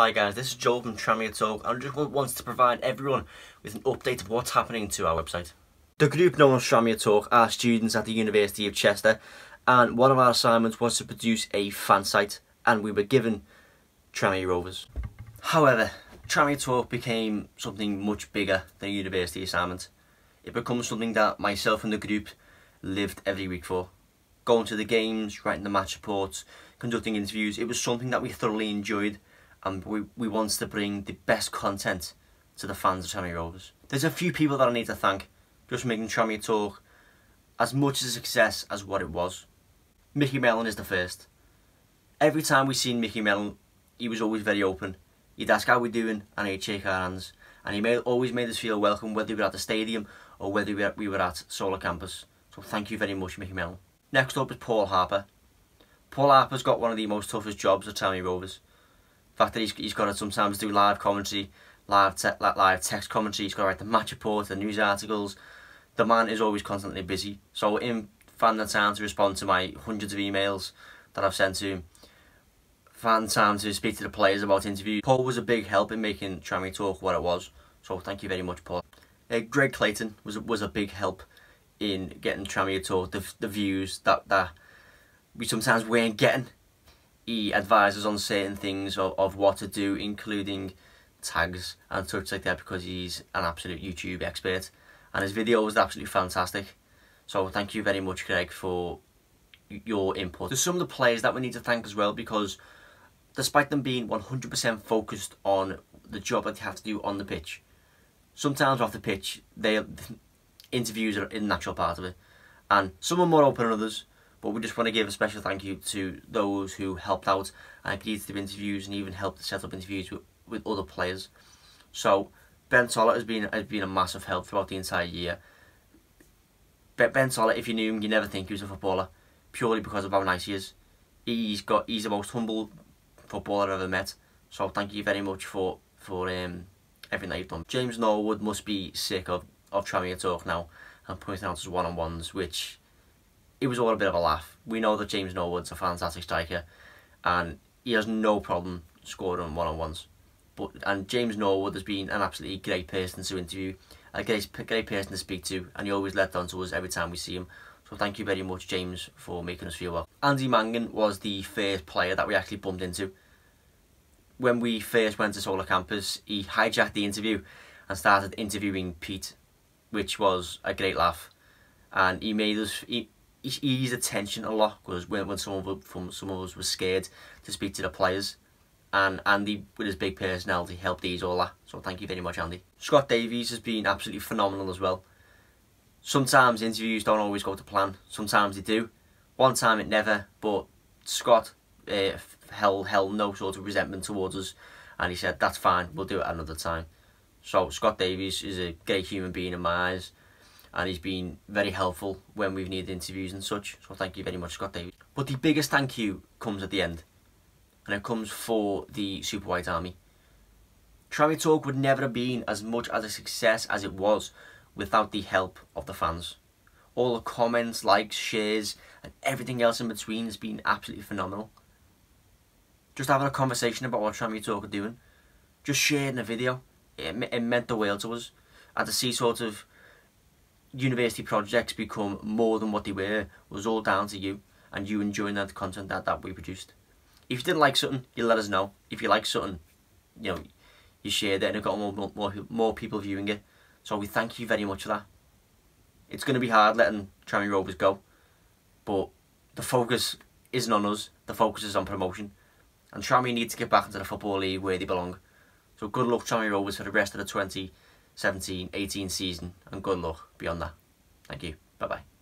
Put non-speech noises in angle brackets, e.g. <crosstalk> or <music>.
Hi guys, this is Joel from Tranmere Talk and I just wants to provide everyone with an update of what's happening to our website. The group known as Tranmere Talk are students at the University of Chester and one of our assignments was to produce a fan site and we were given Tranmere Rovers. However, Tranmere Talk became something much bigger than a university assignment. It becomes something that myself and the group lived every week for. Going to the games, writing the match reports, conducting interviews, it was something that we thoroughly enjoyed and we, we want to bring the best content to the fans of Tranmere Rovers. There's a few people that I need to thank just making Tranmere Talk as much a success as what it was. Micky Mellon is the first. Every time we seen Micky Mellon, he was always very open. He'd ask how we're doing and he'd shake our hands. And he made, always made us feel welcome whether we were at the stadium or whether we were, we were at Solar Campus. So thank you very much Micky Mellon. Next up is Paul Harper. Paul Harper's got one of the most toughest jobs at Tranmere Rovers fact that he's, he's got to sometimes do live commentary, live te live text commentary, he's got to write the match report, the news articles. The man is always constantly busy. So him finding the time to respond to my hundreds of emails that I've sent to him, finding time to speak to the players about interviews. Paul was a big help in making Tranmere Talk what it was. So thank you very much, Paul. Uh, Greg Clayton was was a big help in getting Tranmere Talk the, the views that, that we sometimes weren't getting he advises on certain things of, of what to do, including tags and such like that, because he's an absolute YouTube expert. And his video was absolutely fantastic. So thank you very much, Greg, for your input. There's some of the players that we need to thank as well, because despite them being 100% focused on the job that they have to do on the pitch, sometimes off the pitch, they <laughs> interviews are a natural part of it. And some are more open than others, but we just want to give a special thank you to those who helped out and agreed to do interviews and even helped to set up interviews with, with other players. So Ben Tollitt has been has been a massive help throughout the entire year. Ben Tollitt, if you knew him, you never think he was a footballer, purely because of how nice he is. He's got he's the most humble footballer I've ever met. So thank you very much for for um, everything that you've done. James Norwood must be sick of of Tranmere Talk now and pointing out his one on ones, which it was all a bit of a laugh. We know that James Norwood's a fantastic striker and he has no problem scoring one-on-ones. But and James Norwood has been an absolutely great person to interview, a great great person to speak to, and he always let on to us every time we see him. So thank you very much, James, for making us feel well. Andy Mangan was the first player that we actually bumped into. When we first went to Solar Campus, he hijacked the interview and started interviewing Pete, which was a great laugh. And he made us, he eased attention a lot because when, when some of, from, some of us were scared to speak to the players and Andy with his big personality helped ease all that so thank you very much Andy. Scott Davies has been absolutely phenomenal as well. Sometimes interviews don't always go to plan, sometimes they do. One time it never but Scott uh, held, held no sort of resentment towards us and he said that's fine we'll do it another time. So Scott Davies is a great human being in my eyes and he's been very helpful when we've needed interviews and such. So thank you very much, Scott Davies. But the biggest thank you comes at the end, and it comes for the Super White Army. Tranmere Talk would never have been as much as a success as it was without the help of the fans. All the comments, likes, shares, and everything else in between has been absolutely phenomenal. Just having a conversation about what Tranmere Talk are doing, just sharing a video, it, it meant the world to us. And to see sort of university projects become more than what they were was all down to you and you enjoying that content that, that we produced. If you didn't like something, you let us know. If you like something, you know, you shared it and it got more, more, more people viewing it. So we thank you very much for that. It's going to be hard letting Tranmere Rovers go, but the focus isn't on us. The focus is on promotion. And Tranmere need to get back into the Football League where they belong. So good luck Tranmere Rovers for the rest of the 20 17, 18 season and good luck beyond that. Thank you. Bye bye.